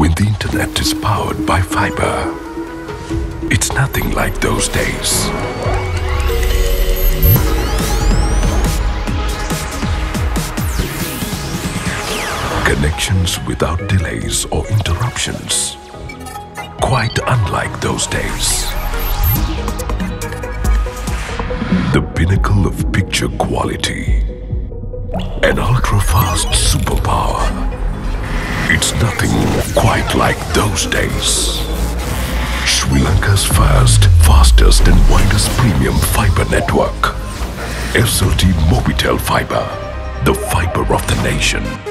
when the internet is powered by fiber. It's nothing like those days. Connections without delays or interruptions. Quite unlike those days. The pinnacle of picture quality. An ultra-fast superpower. It's nothing quite like those days. Sri Lanka's first, fastest and widest premium fiber network. SLT Mobitel Fiber, the fiber of the nation.